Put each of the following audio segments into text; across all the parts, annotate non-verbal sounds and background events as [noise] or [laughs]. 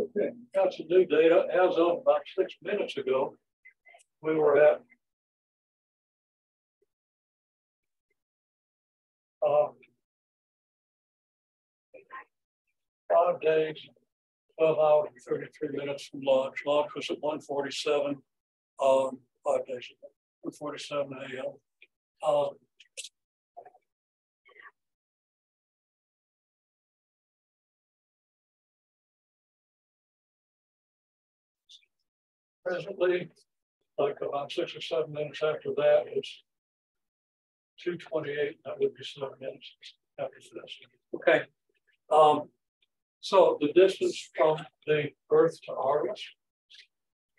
Okay, got some new data as of about six minutes ago. We were at uh, five days, 12 hours and 33 minutes from launch. Launch was at 147, um, five days ago, 147 a.m. Um, presently, like about six or seven minutes after that, it's 228, that would be seven minutes after this. Okay. Um, so the distance from the Earth to Argus,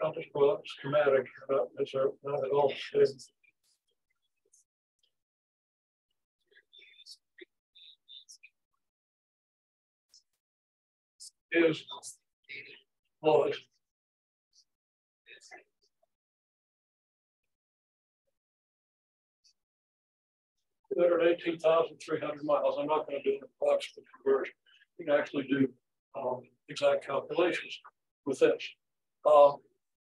not just broad schematic, uh, is not at all is was 218,300 miles. I'm not going to do an approximate conversion. You can actually do um, exact calculations with this. Um,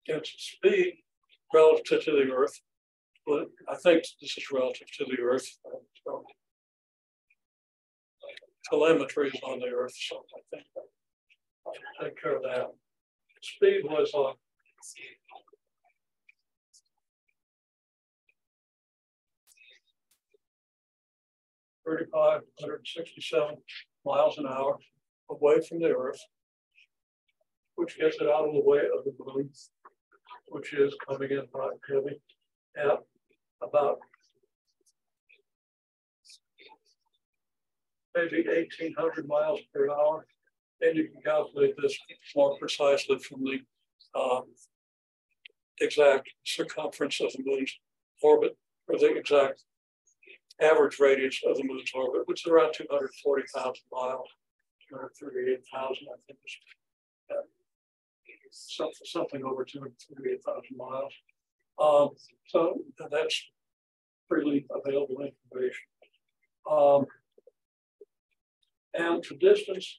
it's speed relative to the Earth, but I think this is relative to the Earth. So telemetry is on the Earth, so I think I'll take care of that. Speed was uh, 3,567 miles an hour away from the Earth, which gets it out of the way of the moon, which is coming in hot and heavy at about maybe 1,800 miles per hour. And you can calculate this more precisely from the um, exact circumference of the moon's orbit, or the exact average radius of the moon's orbit, which is around 240,000 miles, 238,000, I think. Uh, something, something over 238,000 miles. Um, so that's freely available information. Um, and the distance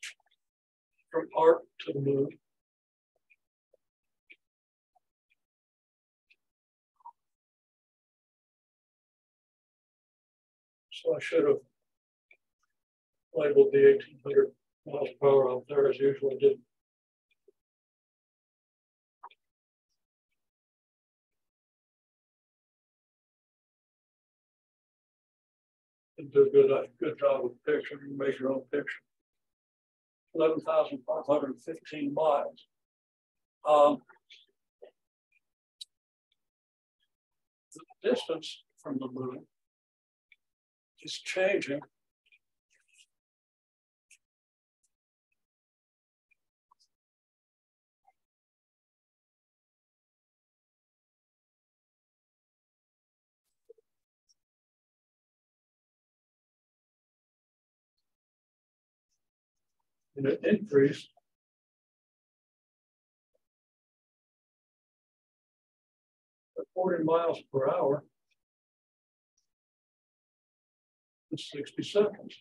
from Earth to the moon So I should have labeled the 1800 miles per hour out there as usual did. And do a good, uh, good job the picture. You make your own picture. 11,515 miles. Um, the distance from the moon is changing. And it increased at 40 miles per hour. 60 seconds.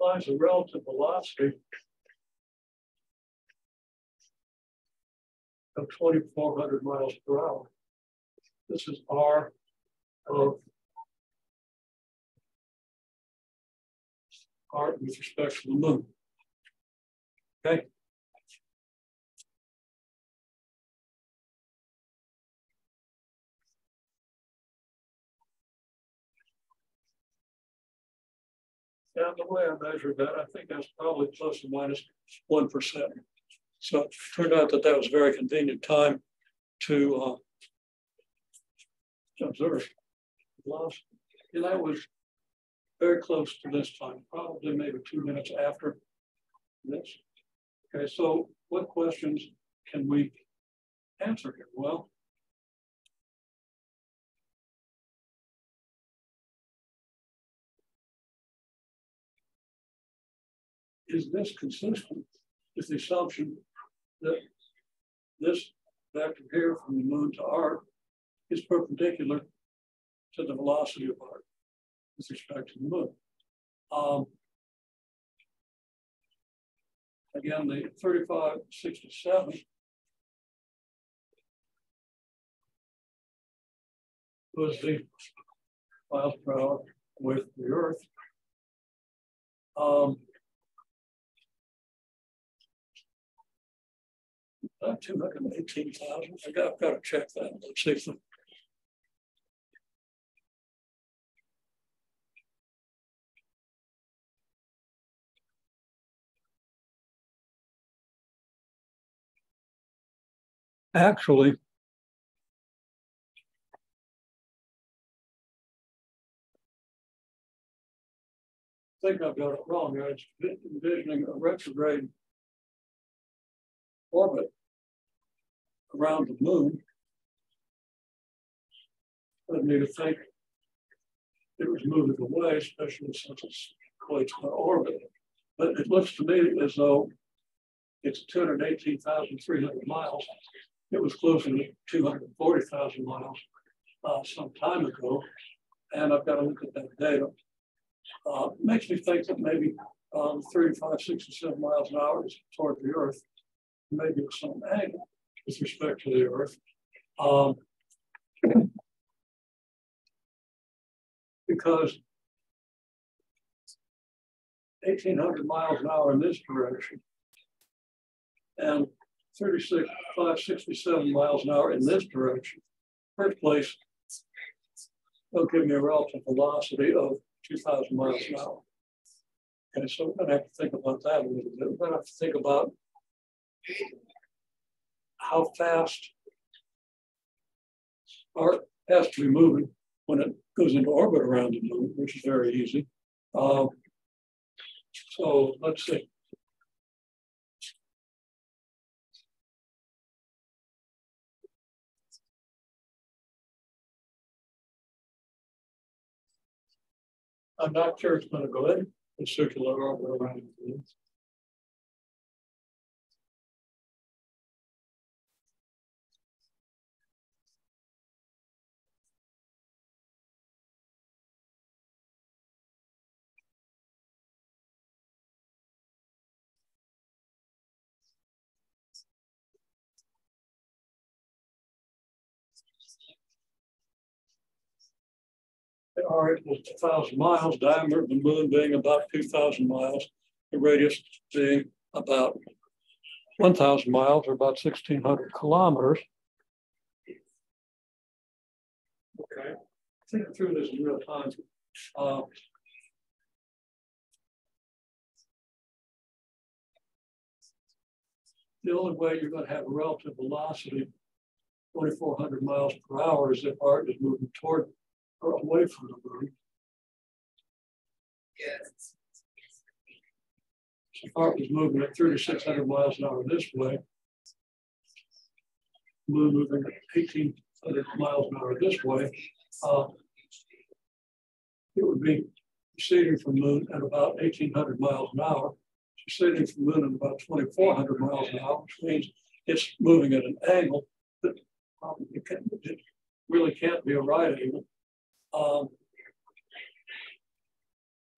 Applies a relative velocity of 2,400 miles per hour. This is R of R with respect to the moon. Okay. And the way I measured that, I think that's probably plus or minus 1. So it turned out that that was a very convenient time to uh, observe loss. And that was very close to this time, probably maybe two minutes after this. Okay, so what questions can we answer here? Well, is this consistent with the assumption that this vector here from the moon to Earth is perpendicular to the velocity of Earth with respect to the moon? Um, again, the 3567 was the miles per hour with the Earth. Um, uh, 218,000. I got, I've got to check that. Let's see if actually I think I've got it wrong. I was envisioning a retrograde orbit around the moon. Led me to think it was moving away, especially since it's quite an orbit. But it looks to me as though it's 218,300 miles. It was closing to 240,000 miles uh, some time ago. And I've got to look at that data. Uh, makes me think that maybe um, 35, 67 miles an hour is toward the Earth, maybe at some angle with respect to the Earth. Um, because 1800 miles an hour in this direction and 36, 567 miles an hour in this direction. First place, will give me a relative velocity of 2,000 miles an hour. Okay, so I'm going to have to think about that a little bit. I'm going to have to think about how fast art has to be moving when it goes into orbit around the moon, which is very easy. Um, so let's see. I'm not sure it's going to go in the circular orbit around the moon. Are equal to 1,000 miles, diameter of the moon being about 2,000 miles, the radius being about 1,000 miles or about 1,600 kilometers. Okay, think through this in real time. Uh, the only way you're going to have a relative velocity 2,400 miles per hour is if art is moving toward or away from the moon. Yes. So art was moving at 3,600 miles an hour this way. Moon moving at 1,800 miles an hour this way. Uh, it would be proceeding from the moon at about 1,800 miles an hour, proceeding from the moon at about 2,400 miles an hour, which means it's moving at an angle that it, can, it really can't be a right angle. Um,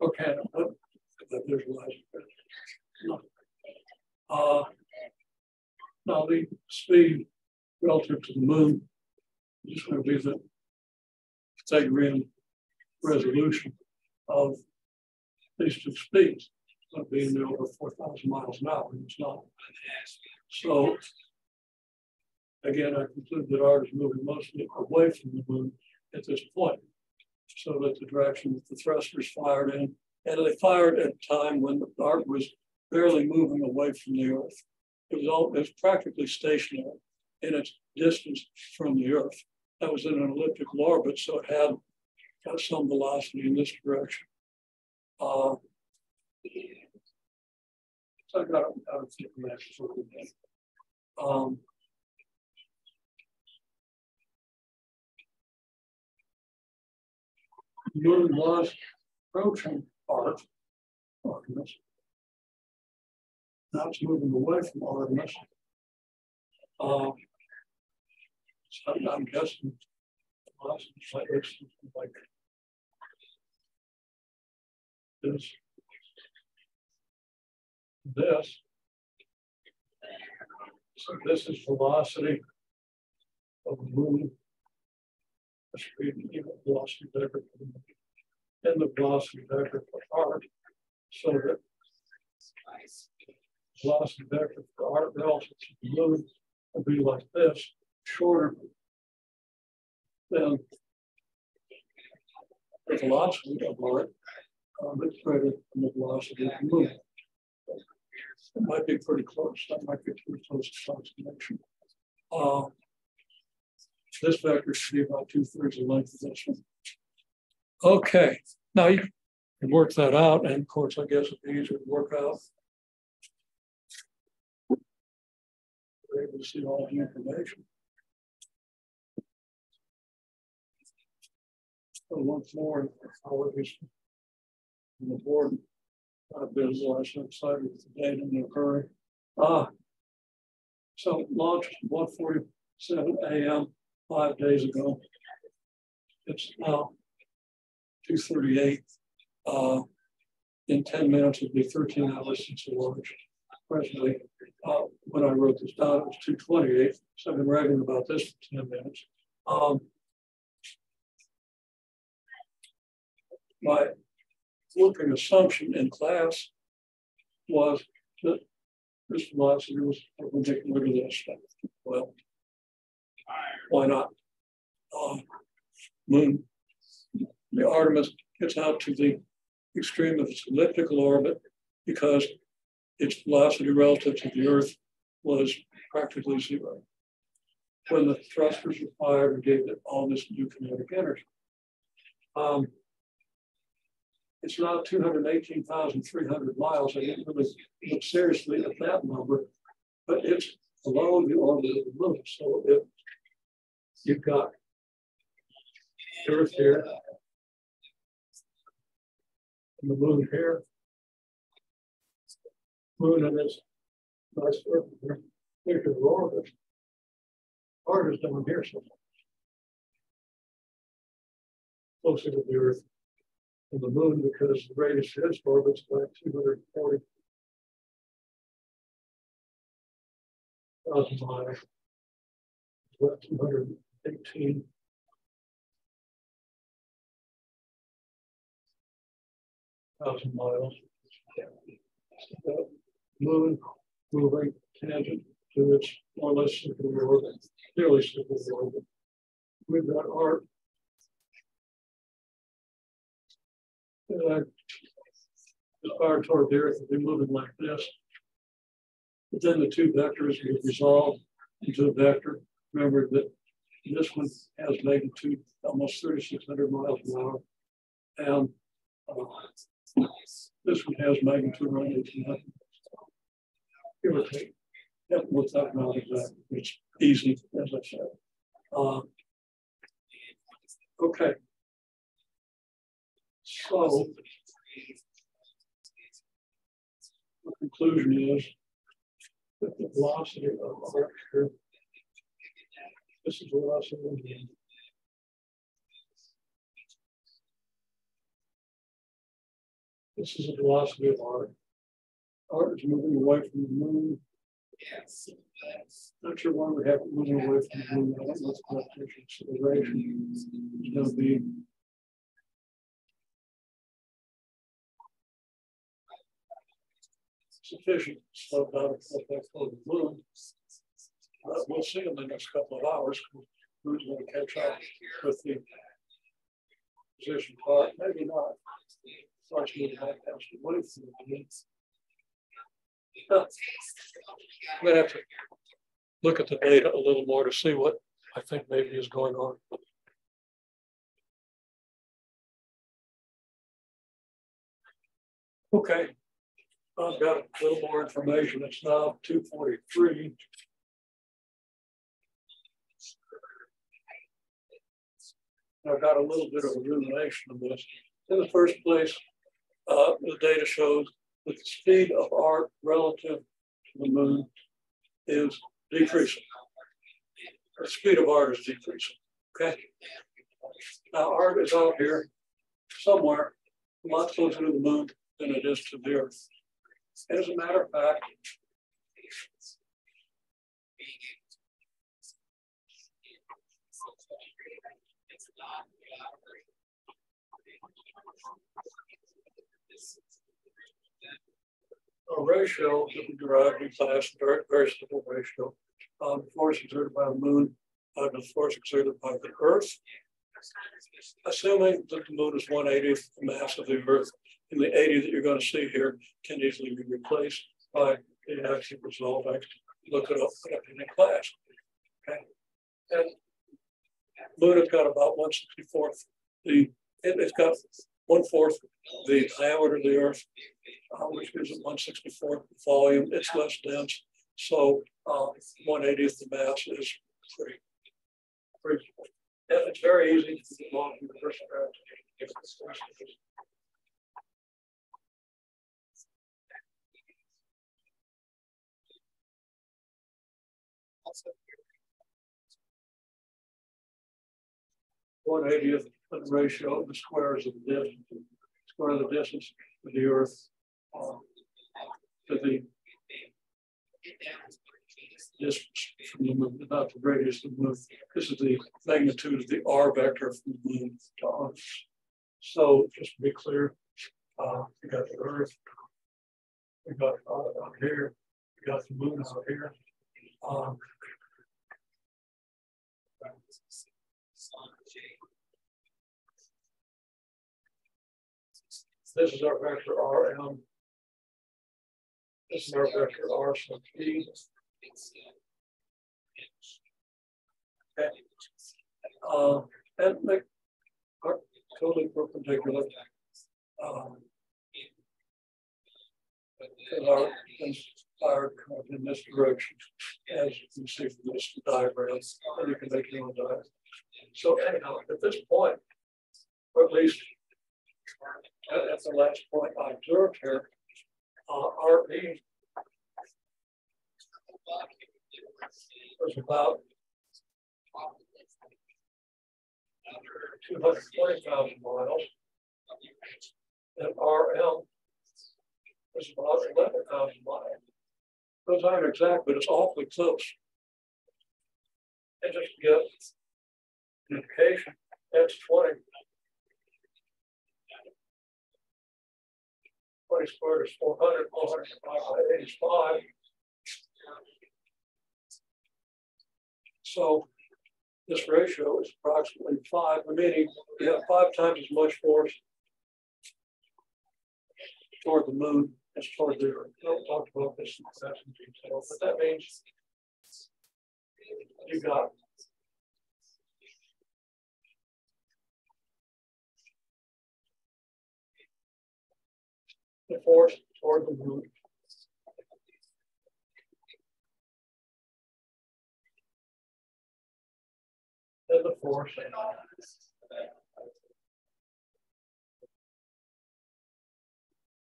okay, visualize. Uh, now the speed relative to the moon is going to be the Pythagorean resolution of these two speeds. It's going to be the order of 4,000 miles an hour, and it's not. So again, I conclude that art is moving mostly away from the moon at this point so that the direction that the thrusters fired in, and they fired at a time when the art was barely moving away from the Earth. It was all it was practically stationary in its distance from the Earth. That was in an elliptical orbit, so it had got some velocity in this direction. Uh, so I got. Um, moon was approaching Artemis. Now it's moving away from Artemis. Um, so I'm guessing like is this. So this is velocity of the moon. Speed velocity vector and the velocity vector for art. So that velocity vector for art relative to the moon will be like this, shorter than the velocity of art, um, it's greater than the velocity of the moon. It might be pretty close. That might be pretty close to approximation. Uh, this vector should be about two thirds the length of this one. Okay, now you can work that out, and of course, I guess it'd be easier to work out. We're able to see all the information. So once more, how it is the board uh, visualize inside with the date and the occurring. Ah, so launched 1:47 a.m. five days ago. It's now 2:38. Uh, in 10 minutes, it'll be 13 hours since it launched. Presently, uh, when I wrote this down, it was 2:28. So I've been writing about this for 10 minutes. Um, my working assumption in class was that this velocity was perpendicular to this. Well, why not? Uh, moon, the Artemis gets out to the extreme of its elliptical orbit because its velocity relative to the Earth was practically zero. When the thrusters were fired and gave it all this new kinetic energy. Um, it's now 218,300 miles. I didn't really look seriously at that number, but it's below the orbit of the moon. So if You've got Earth here, and the moon here. Moon and this nice Earth. here. Here's the orbit. Earth is down here somewhere, closer to the Earth and the moon because the radius of its orbit is about 240 thousand miles, about 200 18. Thousand miles. Moon moving tangent to its more or less circular orbit, nearly circular orbit. We've got our The fire toward the earth would be moving like this. But then the two vectors would resolve into a vector. Remember that this one has magnitude almost 3,600 miles an hour. And uh, this one has magnitude around 1,800. Give or take. That amount exactly? It's easy, as I said. Uh, okay. So the conclusion is that the velocity of art here, this is velocity of the This is the velocity of art. Art is moving away from the moon. Yes. Not sure why we have it moving away from the moon. I don't know what the acceleration is going to be. sufficient to slow down the effect of the moon. But we'll see in the next couple of hours. Moon's going to catch up with the position part. Maybe not. Moving back past the away from the moon. I'm going to have to look at the data a little more to see what I think maybe is going on. Okay, I've got a little more information. It's now 243. I've got a little bit of illumination of this. In the first place, uh, the data shows that the speed of art relative to the moon is decreasing. The speed of art is decreasing. Okay. Now art is out here somewhere a lot closer to the moon than it is to the Earth. As a matter of fact, a ratio that we derived in class, very, very simple ratio. Um, force exerted by the moon, uh, the force exerted by the Earth. Assuming that the moon is 180th the mass of the Earth, and the 80 that you're going to see here can easily be replaced by the actual result. I look it up, in the class. Okay. And moon has got about 164th. The it, has got one fourth the diameter of the Earth, uh, which gives it 164th volume. It's less dense, so uh, 180th the mass is pretty, pretty. It's very easy to along with the first One eightieth ratio of the squares of the distance, square of the distance of the Earth uh, to the distance from the moon, not the radius of the moon. This is the magnitude of the R vector from the moon to Earth. So just to be clear, uh, we got the Earth, we got uh, out here, we got the moon out here. Um, This is our vector Rm. This is our vector R sub. Okay. Uh, and are totally perpendicular. Um, and our inspired in this direction, as you can see from this diagram, and you can make your own diagram. So anyhow, at this point, or at least that's the last point I observed here. Uh, RP was about 220,000 miles, and RM is about 11,000 miles. Those aren't exact, but it's awfully close. And just to get an indication, that's 20. 20 squared is 400, 400 by 85. So this ratio is approximately five, meaning you have five times as much force toward the moon as toward the earth. Don't talk about this in detail, but that means you got the force toward the. And the force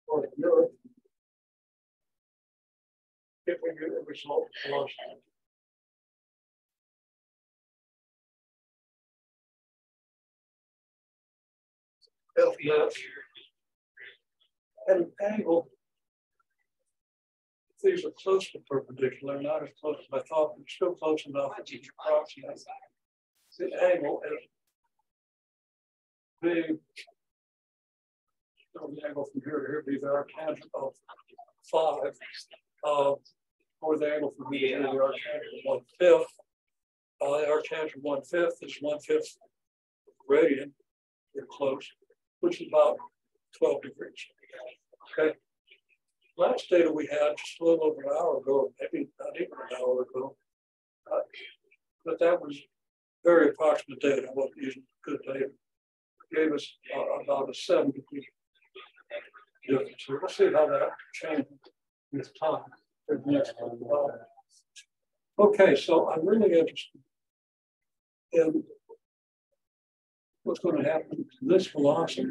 toward the. If we a result mass at an angle. These are close to perpendicular, not as close as I thought, but still close enough you can approximate. The angle is the, the angle from here to here be the arctangent of five, uh, or the angle from here to here, the arctangent of one fifth. Uh, the arctangent one fifth is one fifth radian, you're close, which is about 12 degrees. Okay. Last data we had just a little over an hour ago, maybe not even an hour ago, uh, but that was very approximate data. I wasn't using good data. It gave us uh, about a seven degree difference. So we'll see how that changes with time. Okay, so I'm really interested in what's going to happen to this velocity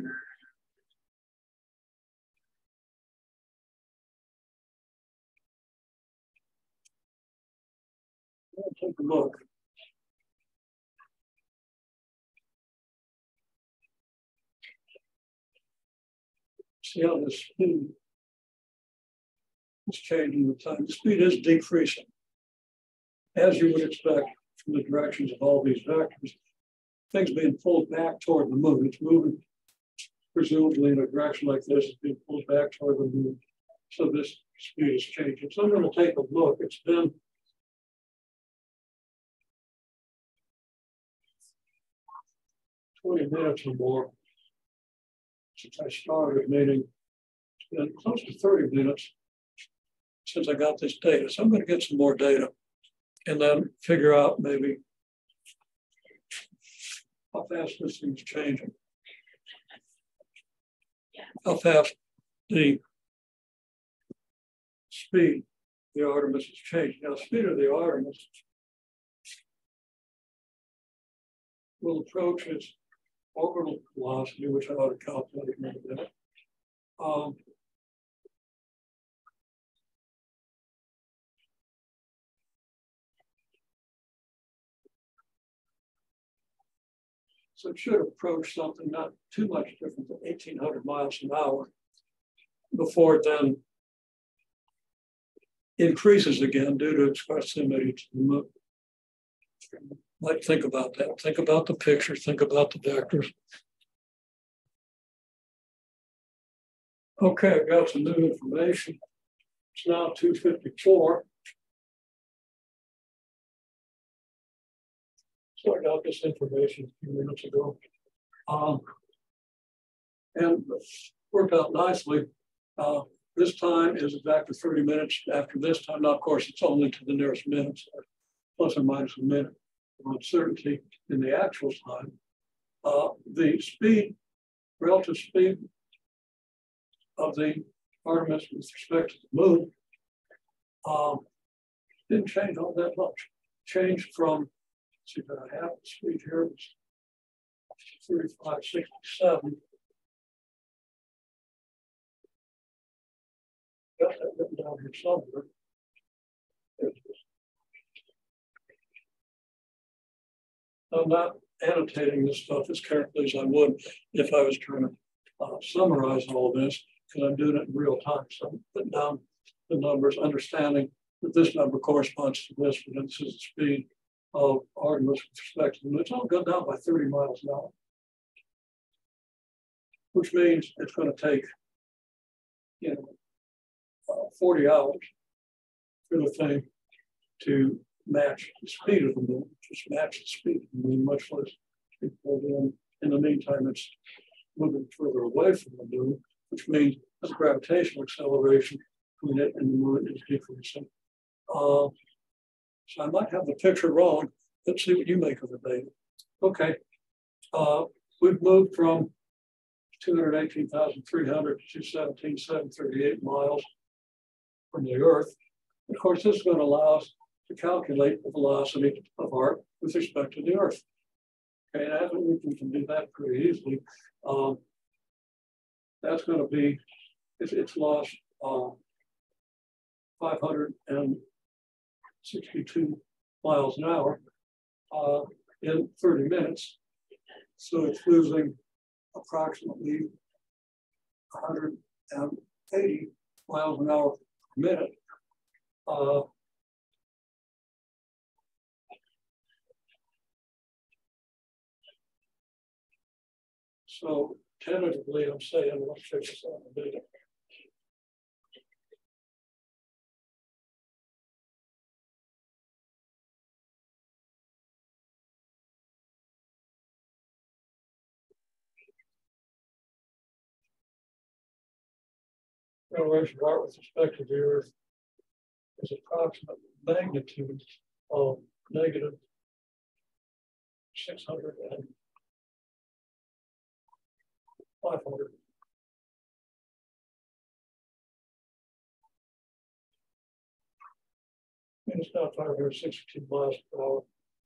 take a look. See how the speed is changing with time. The speed is decreasing. As you would expect from the directions of all these vectors, things being pulled back toward the moon. It's moving presumably in a direction like this, it's being pulled back toward the moon. So this speed is changing. So I'm going to take a look. It's been twenty minutes or more since I started, meaning it's been close to 30 minutes since I got this data. So I'm going to get some more data and then figure out maybe how fast this thing's changing. How fast the speed the Artemis is changing. Now, speed of the Artemis will approach its orbital velocity, which I ought to calculate in a minute. Um, so it should approach something not too much different than 1800 miles an hour before it then increases again due to its proximity to the moon. Like think about that. Think about the picture. Think about the vectors. Okay, I've got some new information. It's now 254. So I got this information a few minutes ago. Um, and worked out nicely. Uh, this time is exactly 30 minutes after this time. Now, of course, it's only to the nearest minute, plus or minus a minute uncertainty in the actual time. Uh, the speed, relative speed of the Artemis with respect to the moon um, didn't change all that much. Changed from, see that I have the speed here, was 3567 got that written down here somewhere. I'm not annotating this stuff as carefully as I would if I was trying to uh, summarize all this, because I'm doing it in real time. So I'm putting down the numbers, understanding that this number corresponds to this, but this is the speed of Artemis with respect to the It's all gone down by 30 miles an hour, which means it's going to take, you know, 40 hours for the thing to match the speed of the moon, just match the speed of the moon, much less people in. In the meantime, it's moving further away from the moon, which means the gravitational acceleration between it and the moon is decreasing. Uh, so I might have the picture wrong. Let's see what you make of the data. Okay. Uh, we've moved from 218,300 to 17,738 miles from the Earth. Of course, this is going to allow us to calculate the velocity of art with respect to the Earth. Okay, and I think we can do that pretty easily. Um, that's going to be, it's, it's lost uh, 562 miles an hour uh, in 30 minutes. So it's losing approximately 180 miles an hour per minute. Uh, so tentatively, I'm saying, let's check this out in a minute. Revelation art with respect to the earth is approximate magnitude of negative 600 and 500. And it's now 562 miles per hour,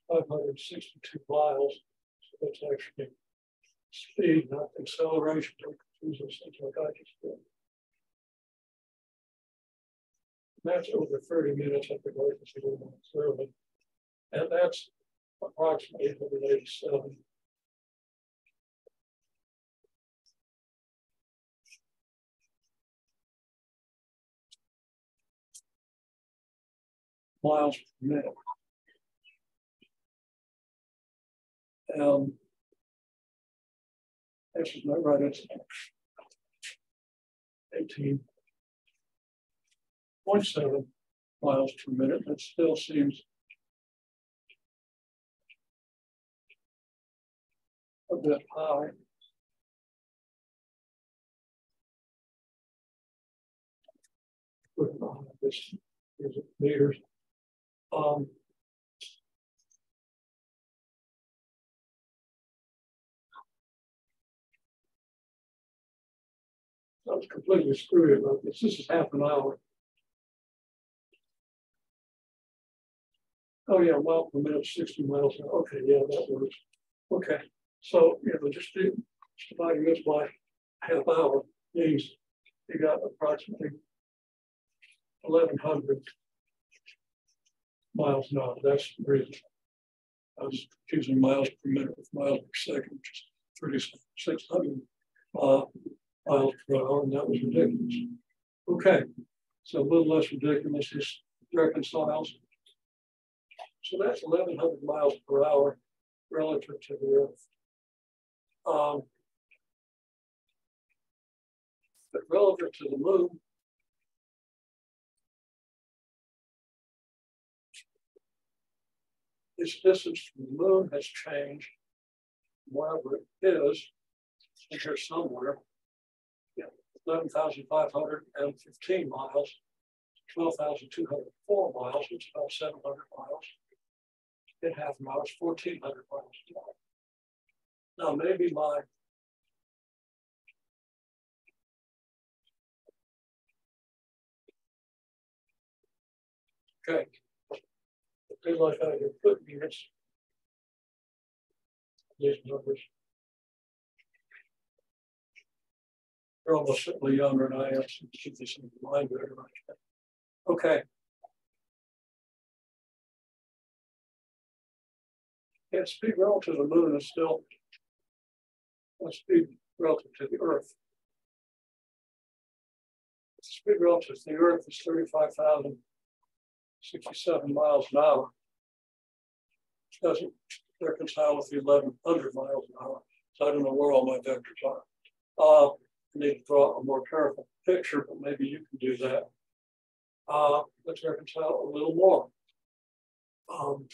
562 miles. So that's actually speed, not acceleration. Don't confuse those things like I just did. That's over 30 minutes at the emergency room clearly. And that's approximately miles per minute. Um, this is not right, it's 18.7 miles per minute. That still seems a bit high. This is meters. Um, I was completely screwed about this. This is half an hour. Oh yeah, mile per minute, 60 miles. Okay, yeah, that works. Okay, so you know, just, just dividing this by half hour means you got approximately 1100 miles an hour. That's reasonable. I was using miles per minute with miles per second, which is 3600 uh, miles per hour, and that was ridiculous. Okay, so a little less ridiculous is reconciles. So that's 1100 miles per hour relative to the Earth. Um, but relative to the moon, its distance from the moon has changed, wherever it is, in here somewhere, yeah, 11,515 miles, 12,204 miles, is about 700 miles. In half an hour, 1,400 miles. Now, maybe my Okay. It like I can put units. These numbers. They're almost certainly younger than I am, so keep this in mind very much. Okay. Yeah, speed relative to the moon is still a speed relative to the Earth. Speed relative to the Earth is 35,067 miles an hour. Doesn't reconcile with the 1,100 miles an hour. So I don't know where all my vectors are. Uh, need to draw a more careful picture, but maybe you can do that. Uh, let's reconcile a little more. Um,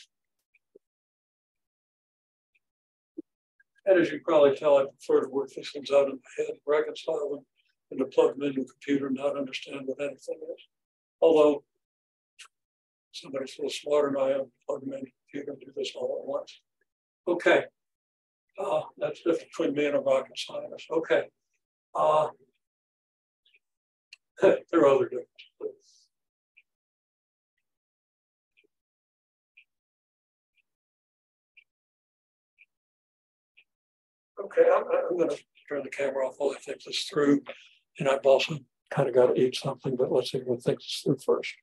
and as you probably tell, I prefer to work these things out in my head, reconcile them, and to plug them into a computer and not understand what anything is. Although somebody's a little smarter than I am, plug them in the computer and do this all at once. Okay. Uh, that's the difference between me and a rocket scientist. Okay. Uh, [laughs] there are other differences. Okay, I'm, I'm going to turn the camera off while I think this through. And I've also kind of got to eat something, but let's see what think this through first.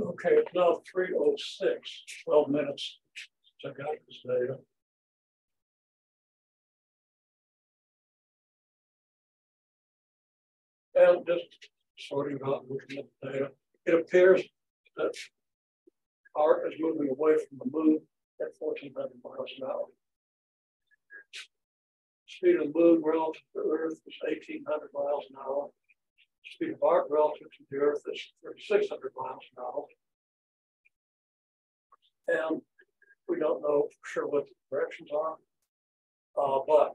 Okay, it's now 306, 12 minutes I got this data. And just sorting out looking at the data, it appears that our is moving away from the moon at 1400 miles an hour. Speed of the moon relative to Earth is 1800 miles an hour. Speed of art relative to the Earth is 3600 miles an hour. And we don't know for sure what the directions are, uh, but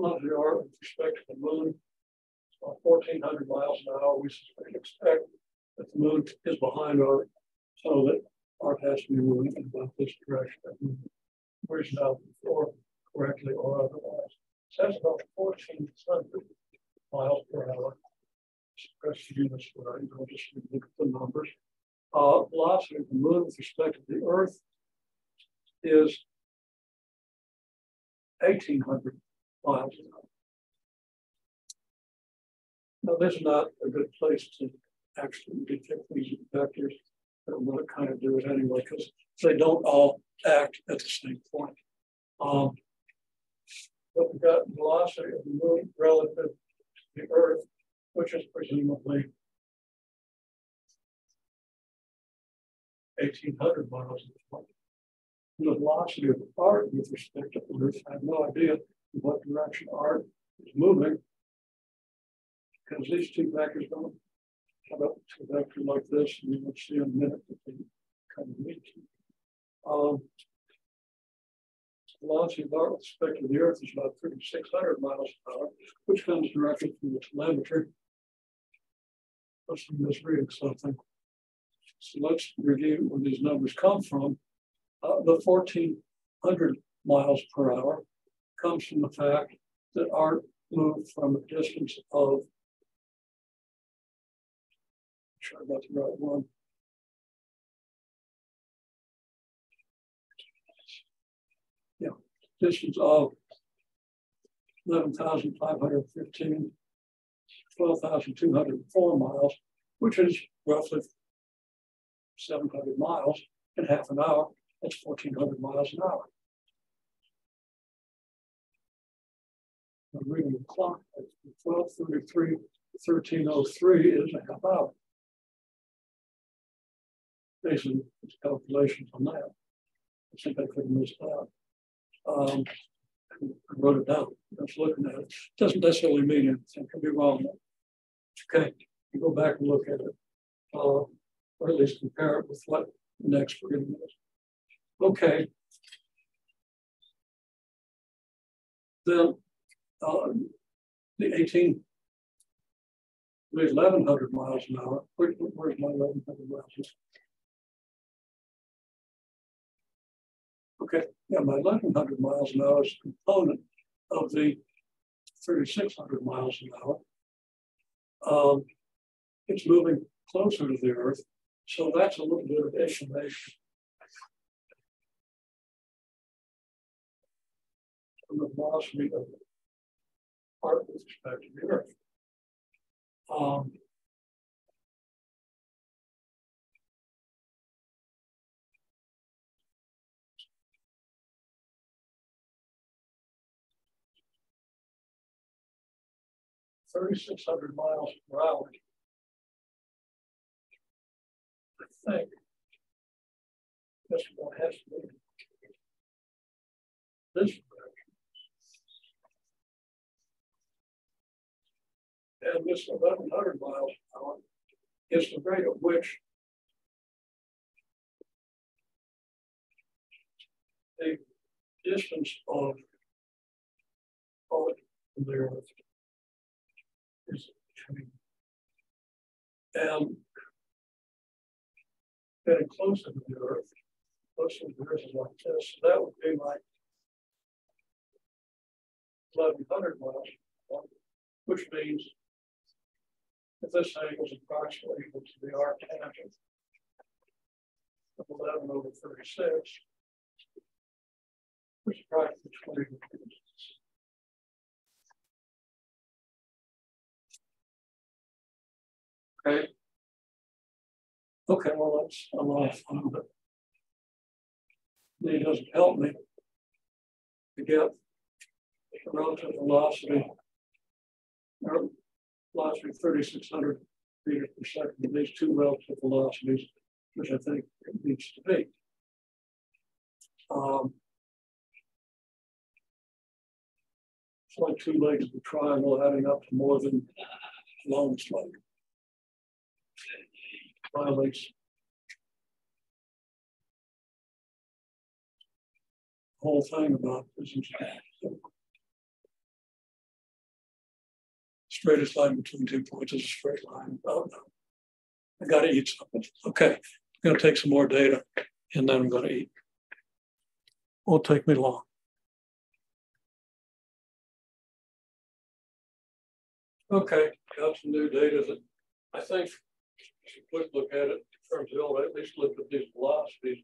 Montreal with respect to the moon, about 1,400 miles an hour. We expect that the moon is behind our, so that Earth has to be moving in about this direction. Where's now before correctly or otherwise. So that's about 1,400 miles per hour. Express units where I know just look at the numbers. Uh, velocity of the moon with respect to the Earth is 1800 miles an hour. Now, this is not a good place to actually detect these vectors, to kind of do it anyway because they don't all act at the same point. Um, but we've got velocity of the moon relative to the Earth, which is presumably 1800 miles The velocity of art with respect to the Earth, I have no idea what direction art is moving because these two vectors don't up to a vector like this, and you will see in a minute that they kind of meet. Um, velocity of art with to the Earth is about 3,600 miles per hour, which comes directly from the telemetry. Let's misreading something. So let's review where these numbers come from. Uh, the 1400 miles per hour comes from the fact that art moved from a distance of, sure I got the right one. Yeah, distance of 11,515, 12,204 miles, which is roughly 700 miles in half an hour. That's 1,400 miles an hour. I'm reading the clock. 1233, 1303 is a half hour. Based on calculations on that. I think I could have missed that. Um, I wrote it down. I was looking at it. Doesn't necessarily mean anything. Could be wrong. Okay, you go back and look at it. Uh, or at least compare it with what the next reading is. Okay. Then uh, the 18, the 1100 miles an hour. Where, where's my 1100 miles? Okay, yeah, my 1100 miles an hour is a component of the 3600 miles an hour. Um, it's moving closer to the Earth so that's a little bit of estimation. From the velocity of part with respect to the Earth. Um, Thirty-six hundred miles per hour I think this one has to be this direction. And this 1100 miles per hour is the rate at which the distance of the earth. And getting closer to the Earth, closer to the Earth is like this. So that would be like 1100 miles, which means if this angle is approximately equal to the arc tangent of 11 over 36, which is approximately 20 degrees. Okay. Okay, well, that's a lot of fun, but it doesn't help me to get relative velocity, velocity 3,600 meters per second, these two relative velocities, which I think it needs to be. Um, it's like two legs of the triangle adding up to more than long leg violates the whole thing about business. Straightest line between two points is a straight line. Oh no. I gotta eat something. Okay, I'm gonna take some more data and then I'm gonna eat. Won't take me long. Okay, got some new data that I think you quick look at it in terms of at least look at these velocities.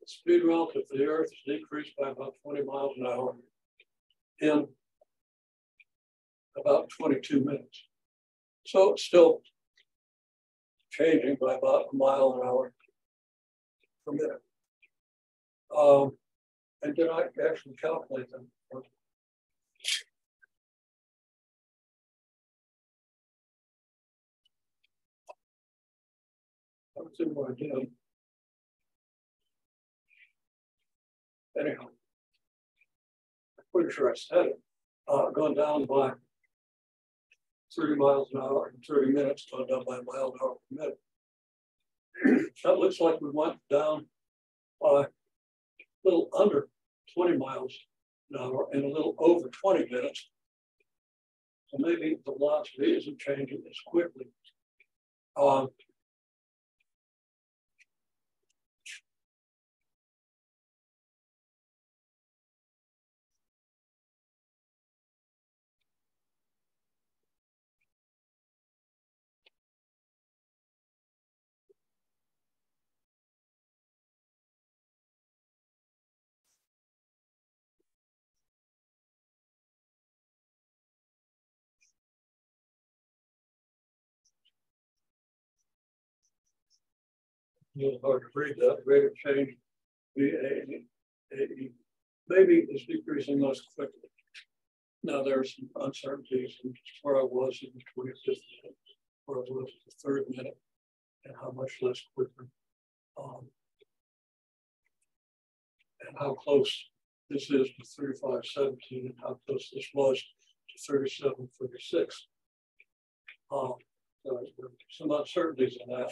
The speed relative to the Earth is decreased by about 20 miles an hour in about 22 minutes. So it's still changing by about a mile an hour per minute. Um, and did I actually calculate them? What I did. Anyhow, I'm pretty sure I said it. Uh, gone down by 30 miles an hour in 30 minutes, gone down by a mile an hour per minute. that looks like we went down by a little under 20 miles an hour and a little over 20 minutes. So maybe the velocity isn't changing as quickly. Um, little hard to read that rate of change. maybe is decreasing less quickly. Now there's some uncertainties in where I was in the 25th minute, where I was in the third minute, and how much less quicker. Um, and how close this is to 3517 and how close this was to 3736. Um, so some uncertainties in that.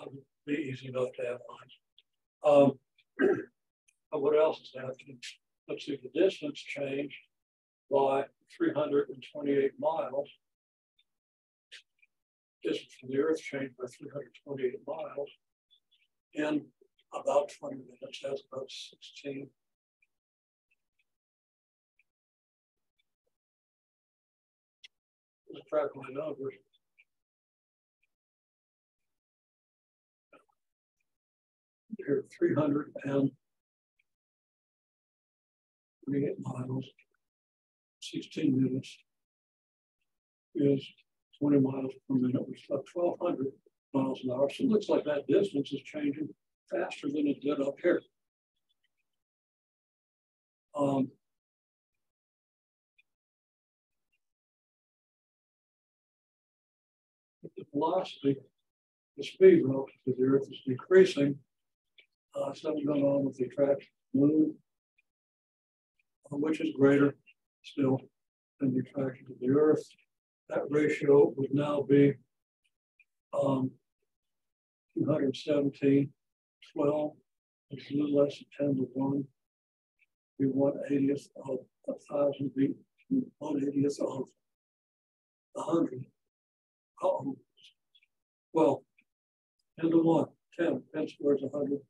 Um, be easy enough to have lines. Um, [clears throat] what else is happening? Let's see, the distance changed by 328 miles. Distance from the Earth changed by 328 miles in about 20 minutes. That's about 16. Track my numbers. Here 328 miles, 16 minutes is 20 miles per minute, which is about 1,200 miles an hour. So it looks like that distance is changing faster than it did up here. Um, the velocity, the speed relative to the Earth is decreasing uh, something going on with the attraction of the moon, uh, which is greater still than the attraction to the Earth. That ratio would now be um, 217, 12, it's a little less than 10 to 1. Be 1 80th of a thousand feet, 1 80th of a hundred. Uh oh. Well, 10 to 1, 10, 10 squared is 100.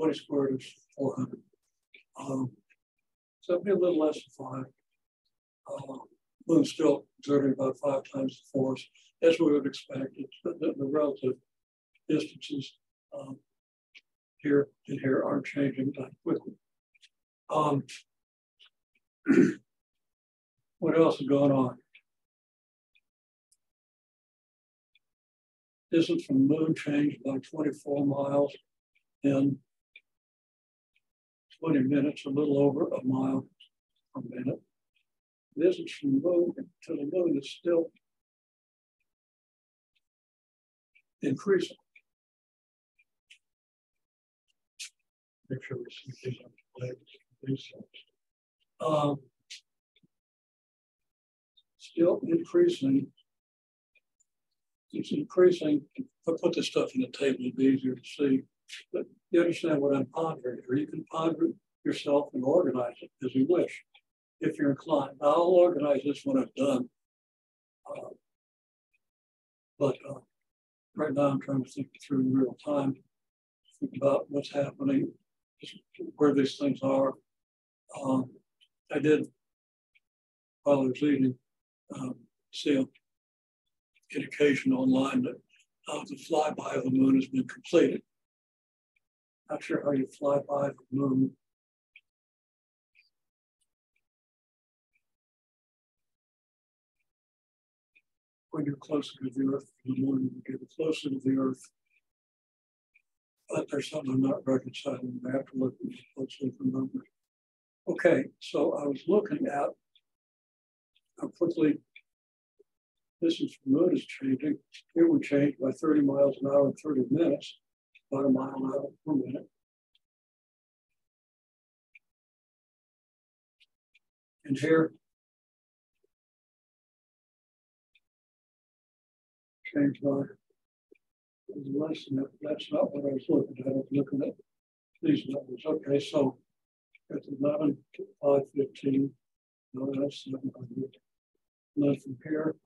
20 squared is 400. Um, so it'd be a little less than five. Uh, moon's still exerting about five times the force, as we would expect. It's the, the, relative distances um, here and here aren't changing that quickly. Um, [clears throat] what else is going on? Distance from moon changed by 24 miles in 20 minutes, a little over a mile per minute. Distance from the moon to the moon is still increasing. Make sure we see these um, still increasing. It's increasing. If I put this stuff in the table, it'd be easier to see. But you understand what I'm pondering, or you can ponder yourself and organize it as you wish, if you're inclined. I'll organize this when I'm done. Uh, but uh, right now, I'm trying to think through in real time, think about what's happening, where these things are. Um, I did, while I was eating, um, see a indication online that uh, the flyby of the moon has been completed. Not sure how you fly by the moon. When you're closer to the Earth, the moon, you get closer to the Earth. But there's something I'm not reconciling. I have to look closely for moment. Okay, so I was looking at how quickly is the moon is changing. It would change by 30 miles an hour in 30 minutes about a mile an per minute. And here, change by less than that. That's not what I was looking at. I was looking at these numbers. Okay, so at 11 to 515, no, that's 700. And then from here,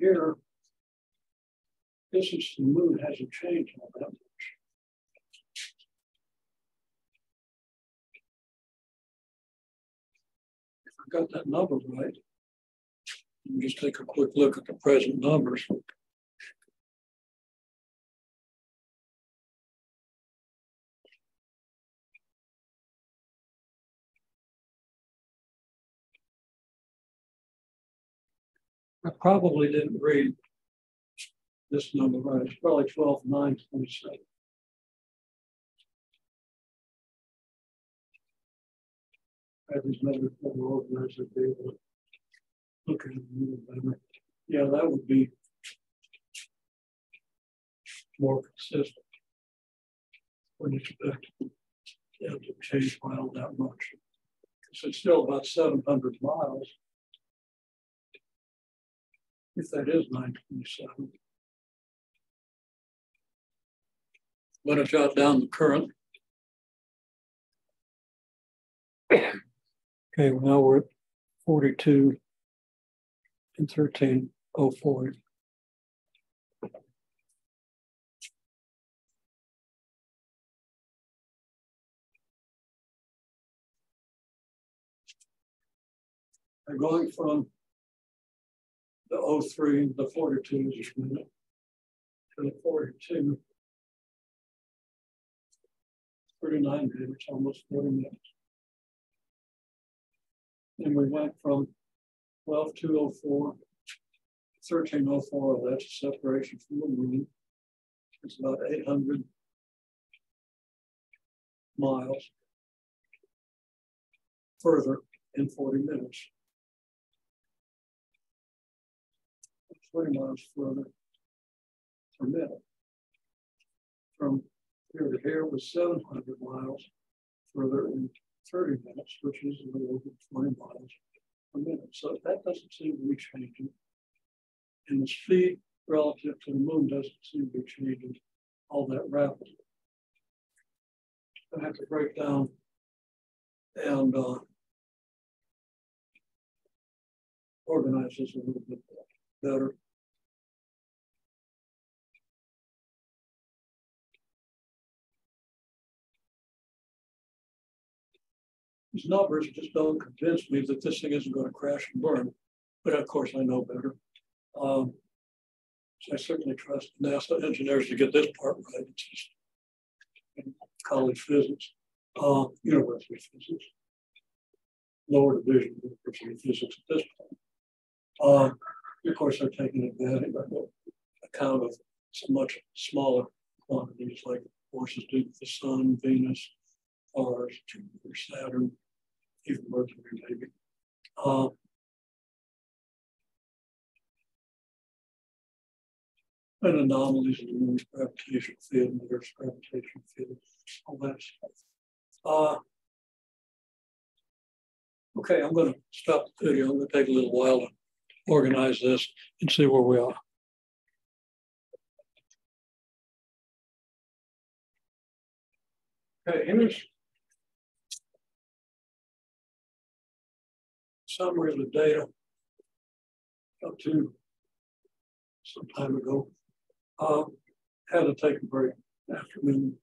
here, distance to the moon hasn't changed all that much. If I got that number right, let me just take a quick look at the present numbers. I probably didn't read this number right. It's probably 12, 9, 27. I these numbers organized to be able to look at it Yeah, that would be more consistent. When you expect it to change all that much. It's still about 700 miles if that is 927. I'm going to jot down the current. Okay, well now we're at 42 and 1304. I'm going from the 03, the 42 just a minute, to the 42. 39 minutes, almost 40 minutes. And we went from 12204 1304, that's separation from the moon. It's about 800 miles further in 40 minutes. 20 miles further per minute. From here to here was 700 miles further in 30 minutes, which is a little over 20 miles per minute. So that doesn't seem to be changing. And the speed relative to the moon doesn't seem to be changing all that rapidly. I have to break down and uh, organize this a little bit better. These numbers just don't convince me that this thing isn't going to crash and burn. But of course, I know better. Um, so I certainly trust NASA engineers to get this part right. It's just college physics, uh, university physics, lower division university physics at this point. Uh, of course, they're taking advantage of account of much smaller quantities like forces due to the sun, Venus, Mars, Jupiter, Saturn, even Mercury, maybe. Uh, and anomalies in the moon's gravitational field, the Earth's gravitational field, all that stuff. Uh, okay, I'm going to stop the video. I'm going to take a little while organize this and see where we are. Okay, here's summary of the data up to some time ago. Um, had to take a break afternoon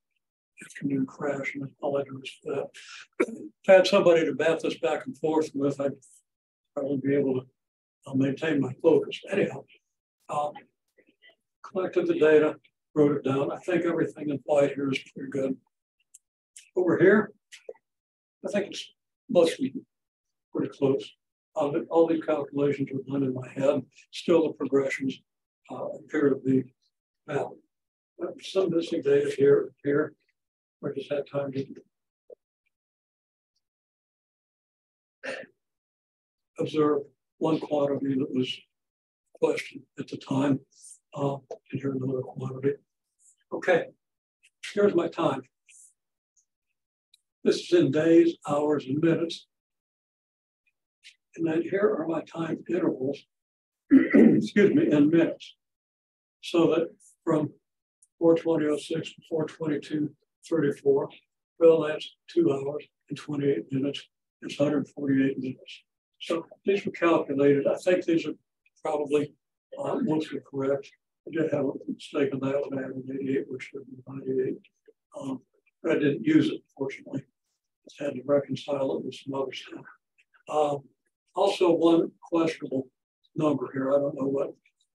afternoon crash and apologize for that. I had somebody to bat this back and forth with, I'd probably be able to I'll maintain my focus. Anyhow, um, collected the data, wrote it down. I think everything in white here is pretty good. Over here, I think it's mostly pretty close. Uh, all these calculations were done in my head. Still, the progressions uh, appear to be valid. Some missing data here, here. I just had time to observe one quantity that was questioned at the time, uh, and here another quantity. Okay, here's my time. This is in days, hours, and minutes. And then here are my time intervals, [clears throat] excuse me, in minutes. So that from 420.06 to 422.34, well, that's two hours and 28 minutes. It's 148 minutes. So these were calculated. I think these are probably uh, mostly correct. I did have a mistake on that one. I had an 88, which should be 98. Um, I didn't use it, fortunately. I had to reconcile it with some other stuff. Um, also, one questionable number here. I don't know what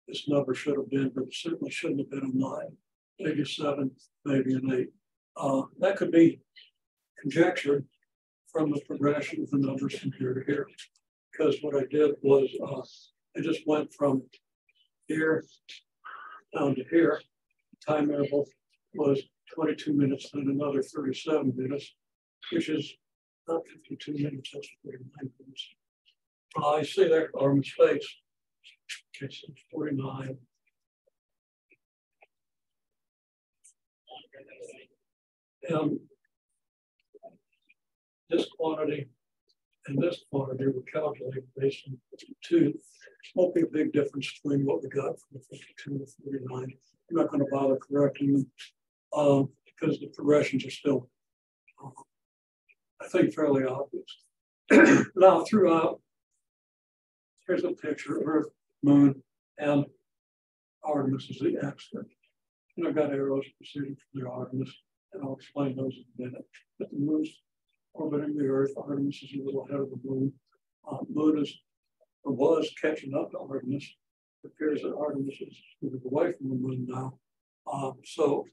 this number should have been, but it certainly shouldn't have been a nine, maybe a seven, maybe an eight. Uh, that could be conjectured from the progression of the numbers from here to here. Because what I did was uh, I just went from here down to here. Time interval was 22 minutes and another 37 minutes, which is not 52 minutes, that's 49 minutes. I see there are mistakes. Okay, so 49. And this quantity and this quantity were calculated based on 52. Won't be a big difference between what we got from the 52 to the 49. I'm not going to bother correcting them um, because the progressions are still, uh, I think, fairly obvious. [clears throat] now, throughout, here's a picture of Earth, Moon, and Artemis is the axis. And I've got arrows proceeding from the Artemis, and I'll explain those in a minute. But the moon's orbiting the Earth. Artemis is a little ahead of the moon. Uh, moon is or was catching up to Artemis. It appears that Artemis is moving away from the moon now. Um, so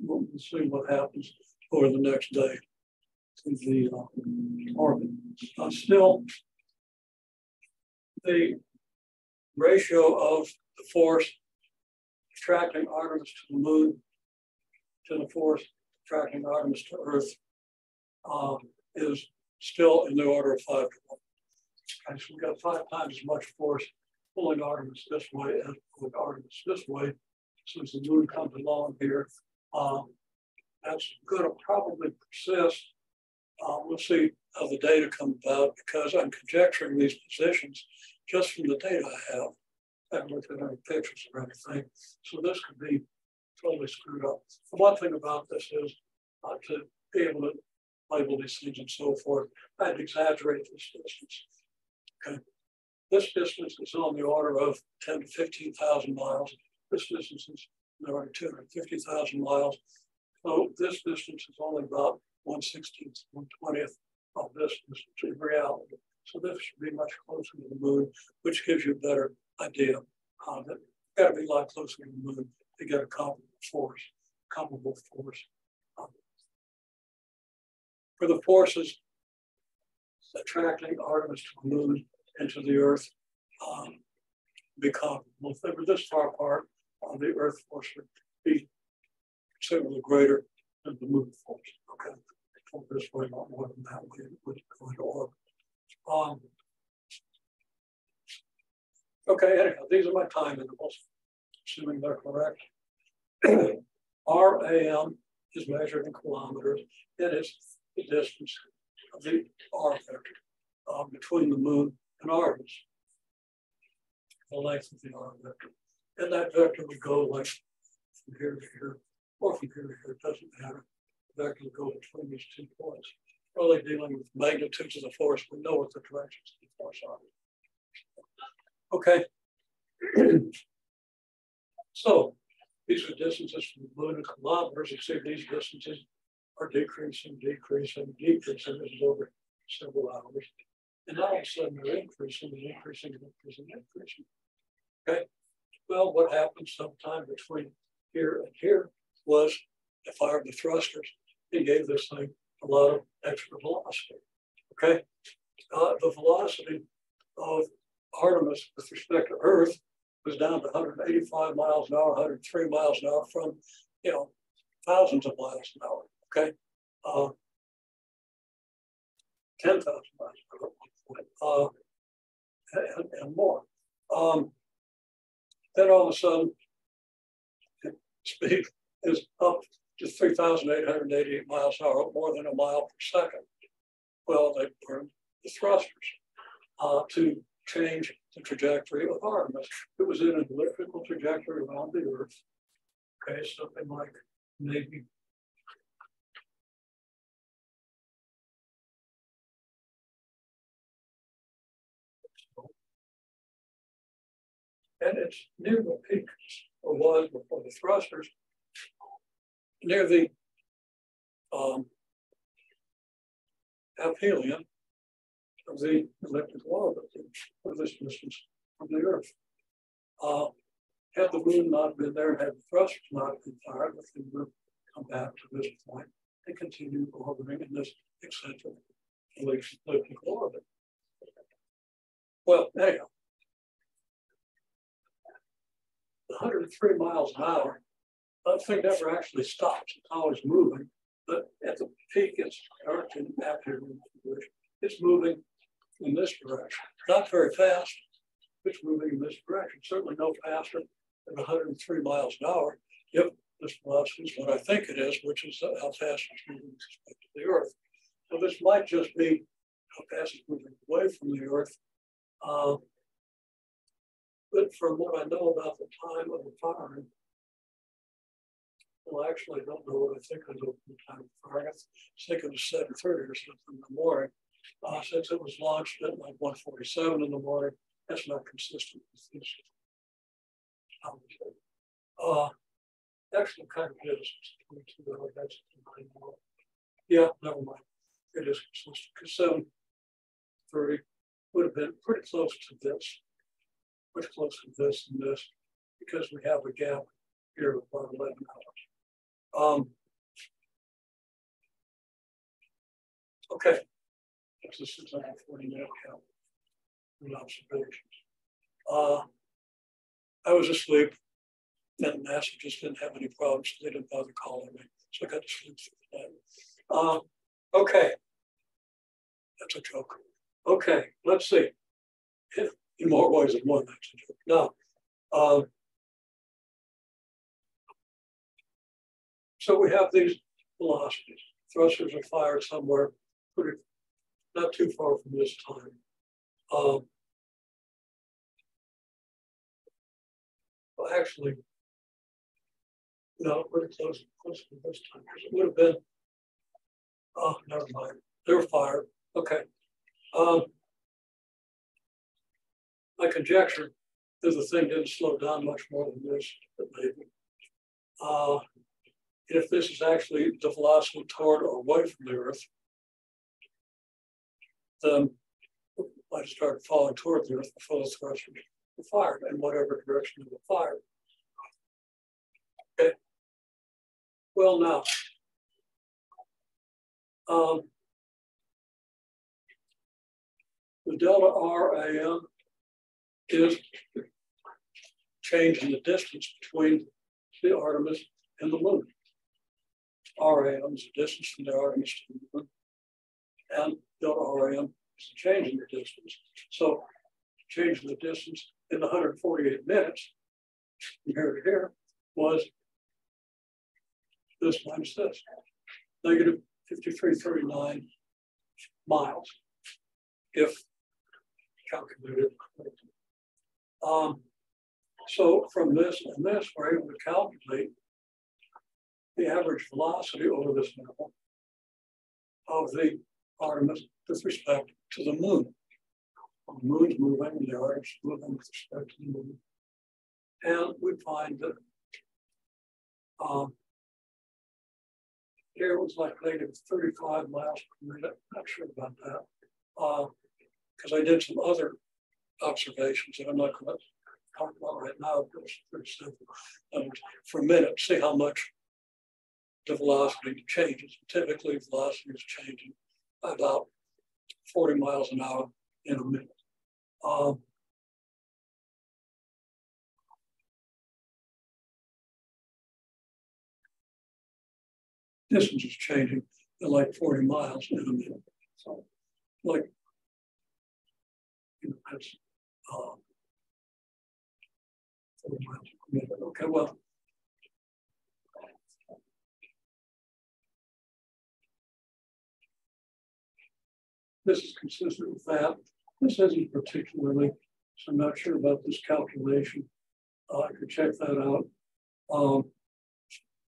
we'll see what happens over the next day the uh, orbit. Uh, still, the ratio of the force attracting Artemis to the moon to the force attracting Artemis to Earth um, is still in the order of five to one. Okay, so we got five times as much force pulling Artemis this way as pulling Artemis this way. Since the moon comes along here, um, that's going to probably persist. Uh, we'll see how the data come about because I'm conjecturing these positions just from the data I have. I haven't looked at any pictures or anything. So this could be totally screwed up. The one thing about this is uh, to be able to label these things and so forth, I'd exaggerate this distance. Okay. This distance is on the order of 10 to 15,000 miles. This distance is the order of 250,000 miles. So this distance is only about 1 16th, 1 20th of this distance in reality. So this should be much closer to the moon, which gives you a better idea. Uh, that got to be a lot closer to the moon to get a comparable force, comparable force. For the forces attracting Artemis to the moon and to the Earth um, be comparable. If they were this far apart, uh, the Earth force would be considerably greater than the moon force. Okay, this way, not more than that way, it would go into orbit. Um, okay, anyhow, these are my time intervals, assuming they're correct. [clears throat] RAM is measured in kilometers. And It is the distance of the R vector uh, between the moon and Artemis, the length of the R vector. And that vector would go like from here to here, or from here to here, it doesn't matter. The vector would go between these two points really dealing with magnitudes of the force. We know what the directions of the force are. Okay. [clears throat] so these are distances from the moon in kilometers. You see these distances are decreasing, decreasing, decreasing. This is over several hours. And all of a sudden they're increasing and increasing and increasing and increasing. Okay. Well, what happened sometime between here and here was I fired the thrusters. He gave this thing a lot of extra velocity. Okay, uh, the velocity of Artemis with respect to Earth was down to 185 miles an hour, 103 miles an hour from, you know, thousands of miles an hour. Okay. Uh, 10,000 miles per hour, uh, and, and more. Um, then all of a sudden, [laughs] speed is up to 3,888 miles an hour, more than a mile per second. Well, they burned the thrusters uh, to change the trajectory of Artemis. It was in an elliptical trajectory around the Earth. Okay, something like maybe and it's near the peak, or was before the thrusters, near the um, aphelion of the elliptical orbit of this distance from the Earth. Uh, had the moon not been there, had the thrusters not been fired, the thing would come back to this point and continue orbiting in this eccentric elliptical orbit. Well, anyhow, 103 miles an hour, that thing never actually stops. It's always moving, but at the peak, it's direction after it's moving in this direction. Not very fast, it's moving in this direction. Certainly no faster than 103 miles an hour if this velocity is what I think it is, which is how fast it's moving with respect to the Earth. So this might just be how fast it's moving away from the Earth. Um, but from what I know about the time of the firing, well, actually, I don't know what I think of the time of the firing. I think it was 7.30 or something in the morning. Uh, since it was launched at like 1.47 in the morning, that's not consistent with this. Uh, actually, kind of is. 22 that's Yeah, never mind. It is consistent because 7.30 would have been pretty close to this much closer to this and this because we have a gap here of about 11 hours. Um, okay, like a 40 minute count observations. Uh, I was asleep and NASA just didn't have any problems, so they didn't bother calling me. So I got to sleep through the night. Uh, okay, that's a joke. Okay, let's see in more ways than one, actually. Now, um, so we have these velocities. Thrusters are fired somewhere pretty, not too far from this time. Um, well, actually, no, pretty close, close to this time. It would have been, oh, never mind. They're fired. Okay. Um, my conjecture is the thing didn't slow down much more than this, maybe. Uh, if this is actually the velocity toward or away from the Earth, then I start falling toward the Earth before the thrusters are fired in whatever direction they were fired. Okay. Well, now, um, the delta RAM is change in the distance between the Artemis and the moon. RAM is the distance from the Artemis to the moon, and delta RAM is the change in the distance. So change in the distance in the 148 minutes from here to here was this minus this, negative 5339 miles if calculated um, so from this and this, we're able to calculate the average velocity over this interval of the Artemis with respect to the moon. The moon's moving the Artemis moving with respect to the moon. And we find that um, here it was like negative 35 miles per minute. Not sure about that. Because uh, I did some other observations that I'm not going to talk about right now, but. Um, for a minute, see how much the velocity changes. Typically, velocity is changing about 40 miles an hour in a minute. Um, distance is changing at like 40 miles in a minute. So, like, you know, that's 40 miles per minute. Okay, well, this is consistent with that. This isn't particularly, so I'm not sure about this calculation. Uh, I could check that out. Um,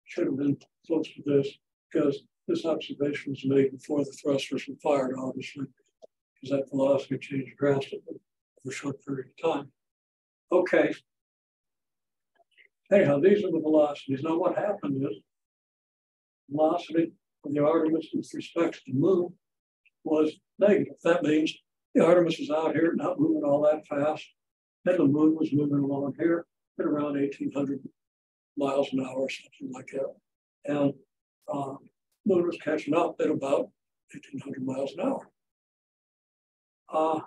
should have been close to this because this observation was made before the thrusters were fired, obviously, because that velocity changed drastically over a short period of time. Okay. Anyhow, these are the velocities. Now what happened is velocity of the Artemis with respect to the moon was negative. That means the Artemis is out here not moving all that fast. And the moon was moving along here at around 1800 miles an hour or something like that. And uh, moon was catching up at about 1800 miles an hour. Uh,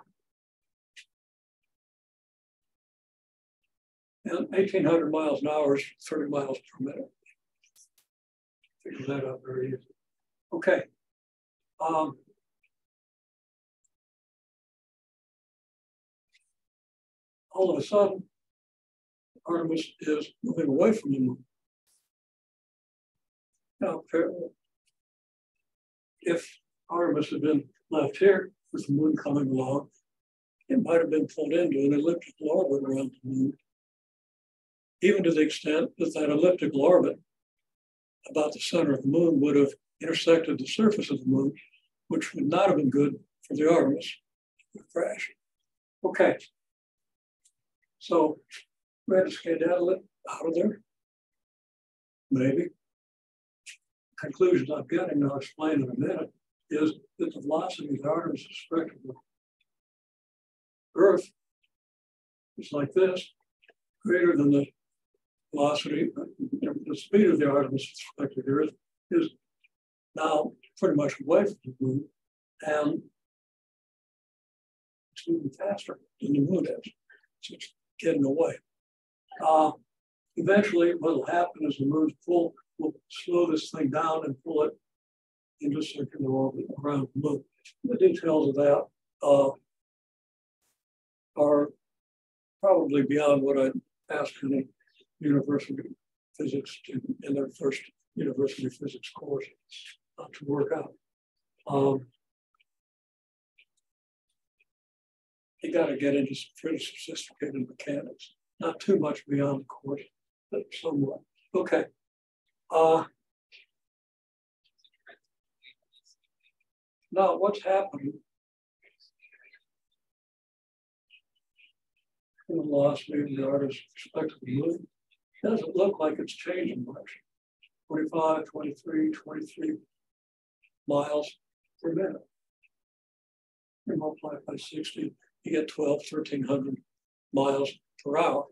and 1800 miles an hour is 30 miles per minute. Figure that out very easy. Okay. Um, all of a sudden, Artemis is moving away from the moon. Now, if Artemis had been left here with the moon coming along, it might have been pulled into an elliptical orbit around the moon, even to the extent that that elliptical orbit about the center of the moon would have intersected the surface of the moon, which would not have been good for the Artemis. It crash. Okay. So we had to skedaddle it out of there. Maybe conclusions I'm getting, I'll explain in a minute, is that the velocity of the Artemis is to Earth is like this, greater than the velocity, the speed of the Artemis the Earth is now pretty much away from the moon, and it's moving faster than the moon is. So it's getting away. Uh, eventually, what will happen is the moon's pull we'll slow this thing down and pull it into circular orbit around the moon. The details of that uh, are probably beyond what I'd ask any university physics to, in their first university physics course uh, to work out. Um, you got to get into some pretty sophisticated mechanics, not too much beyond the course, but somewhat. Okay. Uh, now, what's happening in the velocity of the artist's respect to moon doesn't look like it's changing much. 25, 23, 23 miles per minute. You multiply by 60, you get 12, 1300 miles per hour.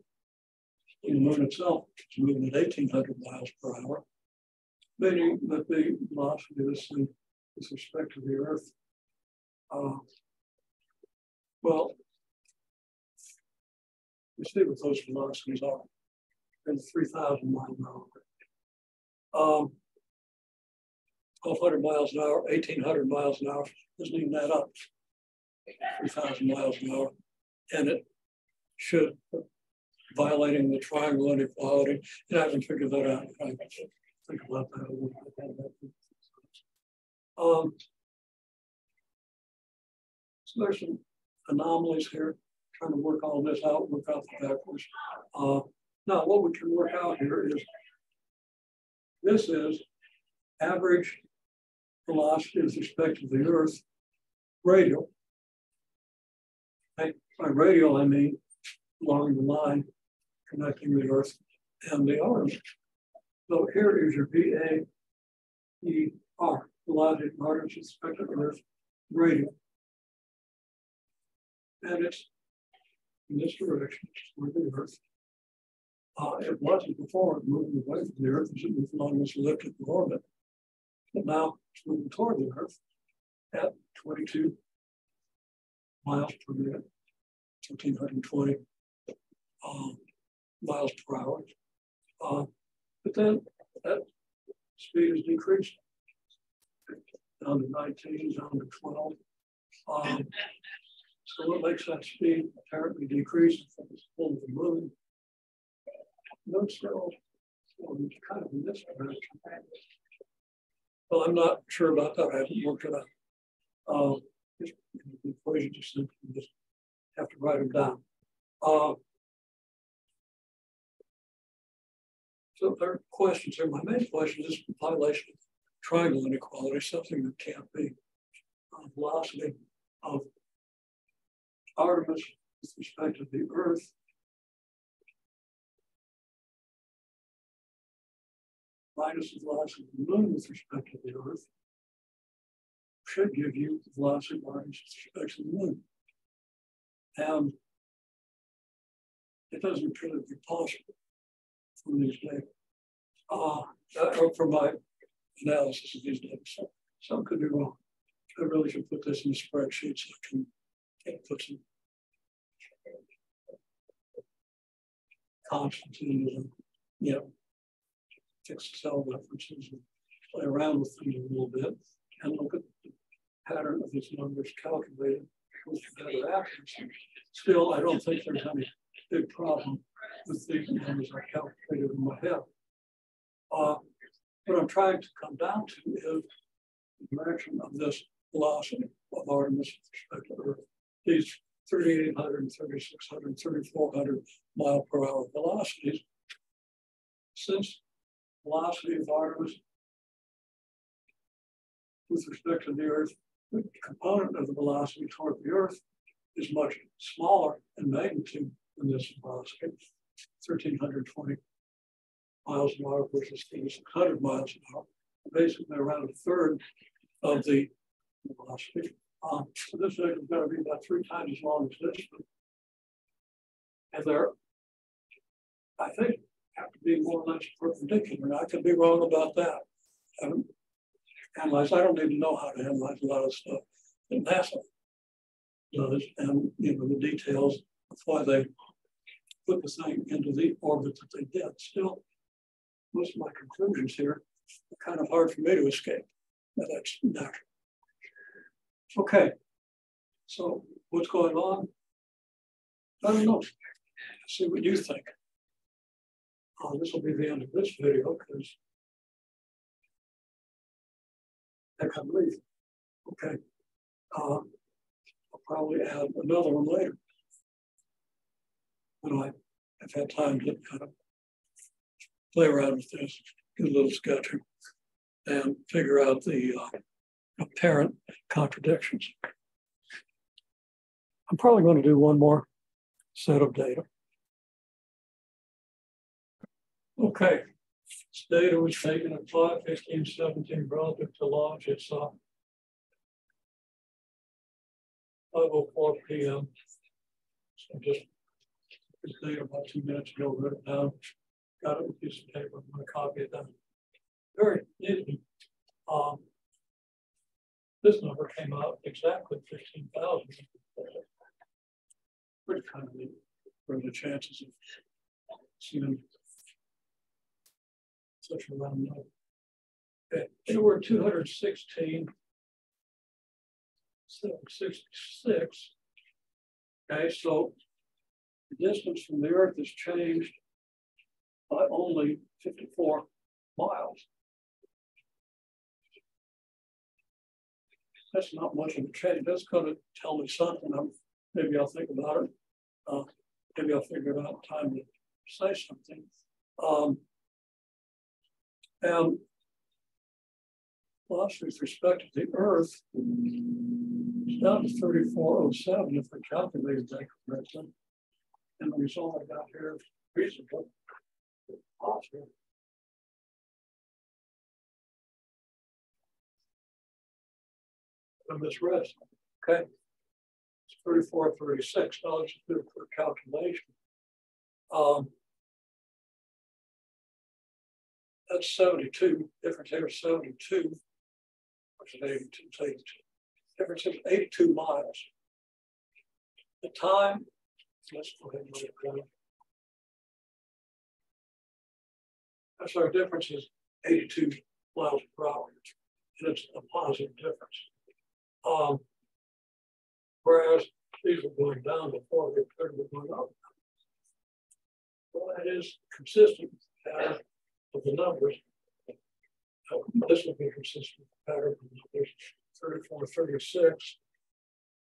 The moon itself, is moving at 1800 miles per hour meaning that the velocity of this thing with respect to the Earth. Uh, well, you see what those velocities are in 3,000 miles an hour. Um, 1,200 miles an hour, 1,800 miles an hour doesn't even add up. 3,000 miles an hour. And it should, violating the triangle inequality, and I haven't figured that out. Right? think about that. Um, so there's some anomalies here, trying to work all this out, work out the backwards. Uh, now, what we can work out here is this is average velocity with respect to the Earth radial. By radial, I mean along the line connecting the Earth and the arm. So here is your VAER, the logic margin suspected Earth radial. And it's in this direction, toward the Earth. Uh, it wasn't before moving away from the Earth, it moved along this elliptical orbit. But now it's moving toward the Earth at 22 miles per minute, 1,320 um, miles per hour. Uh, but then that speed is decreased down to 19, down to 12. Um, so what makes that speed apparently decrease from the pull of the moon? No, still kind of in this direction. Well, I'm not sure about that. I haven't worked it out. Um, the equation just simply just have to write them down. Uh, so there are questions here. My main question is the population of triangle inequality, something that can't be uh, velocity of Artemis with respect to the Earth minus the velocity of the moon with respect to the Earth should give you the velocity minus with respect to the moon. And it doesn't appear to be possible from these data, uh, or from my analysis of these data. So some could be wrong. I really should put this in a spreadsheet so I can, put some constants in you know, cell references and play around with things a little bit and look at the pattern of these numbers calculated with better accuracy. Still, I don't think there's any big problem with these numbers I calculated in my head. Uh, what I'm trying to come down to is the direction of this velocity of Artemis with respect to Earth. These 3,800, 3,600, 3,400 mile per hour velocities. Since velocity of Artemis with respect to the Earth, the component of the velocity toward the Earth is much smaller in magnitude than this velocity, 1,320 miles an hour versus 3,600 miles an hour, basically around a third of the velocity. Um, so this thing is going to be about three times as long as this one. And there, I think, have to be more or less perpendicular. I could be wrong about that. Analyze. I don't even know how to analyze a lot of stuff that NASA does, and you know the details of why they put the thing into the orbit that they did. Still, most of my conclusions here are kind of hard for me to escape. But that's natural. Okay, so what's going on? I don't know. See what you think. Oh, this will be the end of this video because I can't leave. Okay. Uh, I'll probably add another one later when I have had time to kind of play around with this, do a little sketching, and figure out the uh, apparent contradictions. I'm probably going to do one more set of data. Okay, this data was taken at 5, 15, 17 relative to launch. Uh, 5.04 p.m. So just this data about two minutes ago, wrote it down, got it with a piece of paper, I'm going to copy it down. Very easy. Um, this number came out exactly 15,000. Pretty kind of neat. Are the chances of seeing such a round number? Okay, were 216, 766. Okay, so the distance from the Earth has changed by only 54 miles. that's not much of a change. That's going to tell me something. I'm, maybe I'll think about it. Uh, maybe I'll figure it out in time to say something. Um, and velocity with respect to the Earth is down to 3407 if we calculated that correctly. And the result I got here is reasonable. From this rest. Okay. It's 34, 36 dollars for calculation. Um, that's 72. Difference here is 72. Which is 82, 82. Difference is 82 miles. the time, let's go ahead and let it. That's our difference is 82 miles per hour. And it's a positive difference. Um, whereas these are going down before they to going up. Well, that is consistent the numbers. Uh, this will be consistent pattern the numbers 34, 36.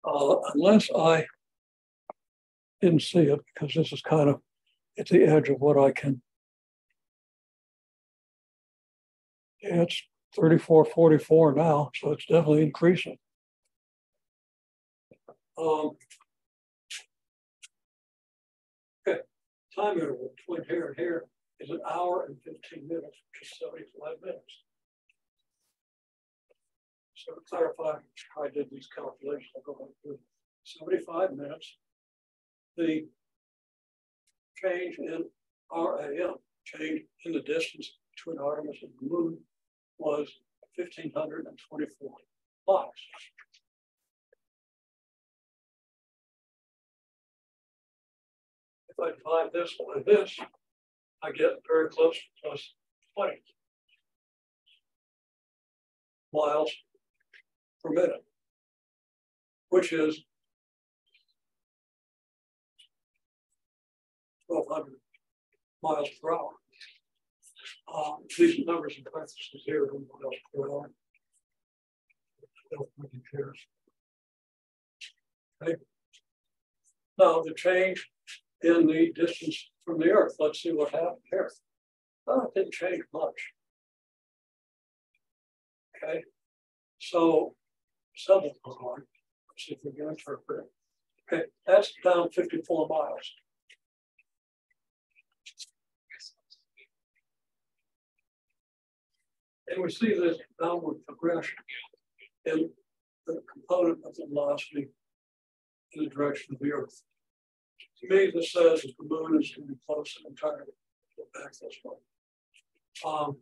Uh, unless I didn't see it because this is kind of at the edge of what I can. Yeah, it's 34, 44 now, so it's definitely increasing. Um, okay, time interval between here and here is an hour and 15 minutes, which is 75 minutes. So to clarify how I did these calculations, I'll go back to 75 minutes. The change in RAM, change in the distance between Artemis and the moon was 1,524 miles. If I divide this by this, I get very close to plus 20 miles per minute, which is 1,200 miles per hour. Um, these numbers in parentheses here are miles per hour. Okay. Now the change in the distance from the Earth. Let's see what happened here. Oh, it didn't change much. Okay, so seven on. Let's see if we can interpret it. Okay, that's down 54 miles. And we see this downward progression in the component of the velocity in the direction of the Earth. To me, this says that the moon is going to be close entirely. Back this way. Um,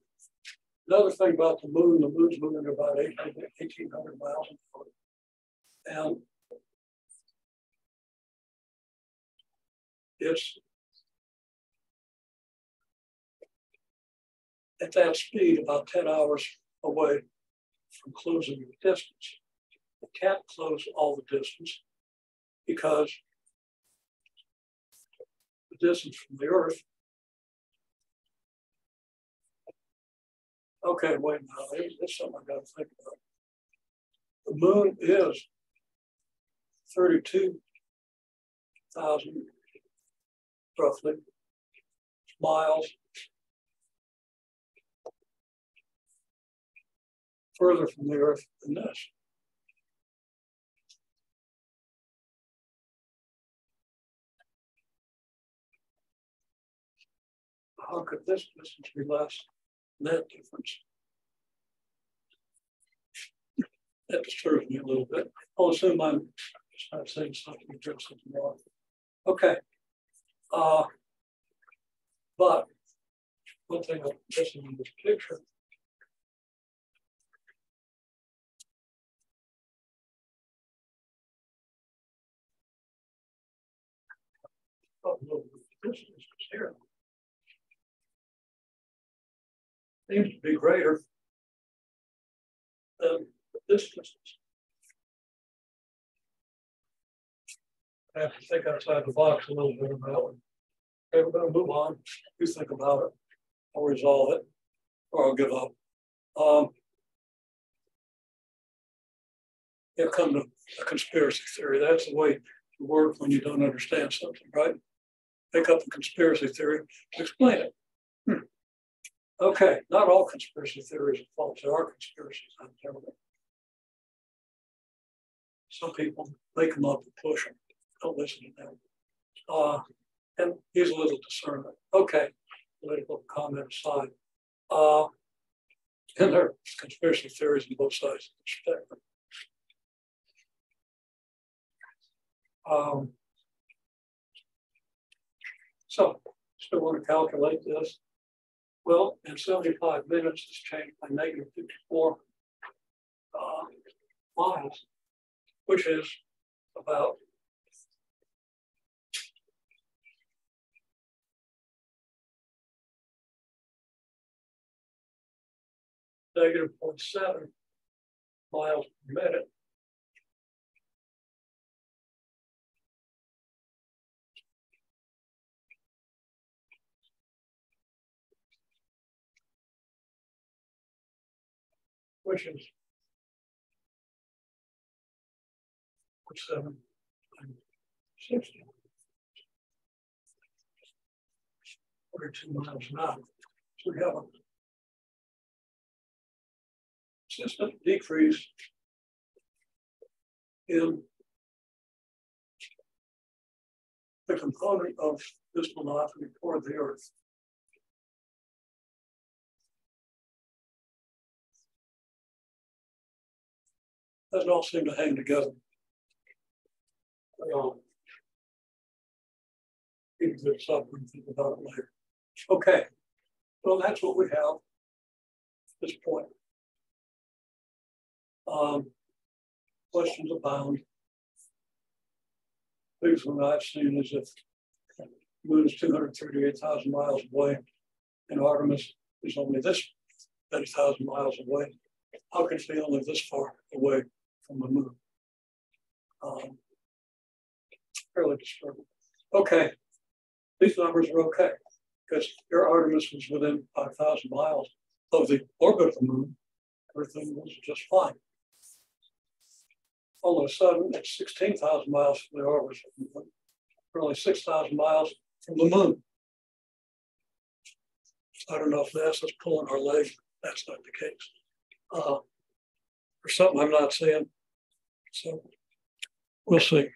another thing about the moon, the moon's moving about 800, 1,800 miles an hour. And it's at that speed about 10 hours away from closing the distance. It can't close all the distance because the distance from the Earth. Okay, wait now, there's something I got to think about. The moon is 32,000 roughly miles further from the Earth than this. How could this distance be less than that difference? That disturbs me a little bit. I'll assume I'm just not saying something doing wrong. Okay. Uh, but one thing I'm missing in this picture Oh, no, this is here. Seems to be greater than this distance. I have to think outside the box a little bit about it. Okay, we're going to move on. You think about it. I'll resolve it, or I'll give up. Um, here come to a conspiracy theory. That's the way to work when you don't understand something, right? Pick up a conspiracy theory to explain it. Okay, not all conspiracy theories are false. There are conspiracies out there. Some people make them up and push them. Don't listen to them. Uh, and use a little discernment. Okay, political comment aside. Uh, and there are conspiracy theories on both sides of the spectrum. Um, so, still want to calculate this. Well, in 75 minutes, it's changed by negative 54 uh, miles, which is about negative 0.7 miles per minute. Which is 0.7 60. 42 miles an. So we have a consistent decrease in the component of this velocity toward the Earth. Doesn't all seem to hang together. Um, suffering, think about it later. Okay, well, that's what we have at this point. Um, questions abound. Biggest one I've seen is if the moon is 238,000 miles away and Artemis is only this 30,000 miles away, how can it be only this far away from the moon? Um, fairly disturbing. Okay, these numbers are okay because your Artemis was within 5,000 miles of the orbit of the moon. Everything was just fine. All of a sudden, it's 16,000 miles from the orbit of the moon, only 6,000 miles from the moon. I don't know if NASA's pulling our leg. That's not the case. Uh, or something I'm not seeing. So we'll see.